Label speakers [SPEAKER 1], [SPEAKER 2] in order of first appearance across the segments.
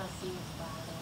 [SPEAKER 1] fazer o barulho.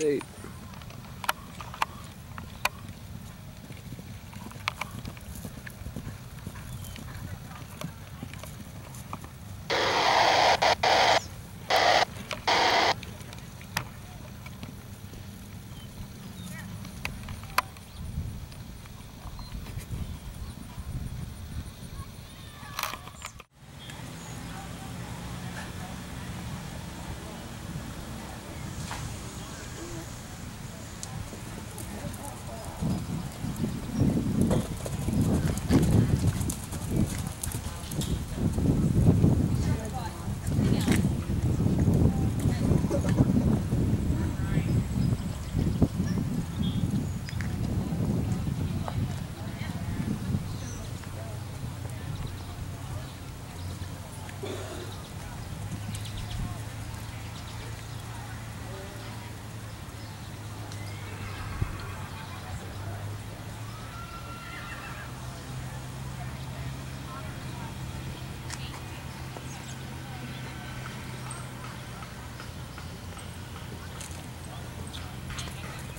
[SPEAKER 2] State.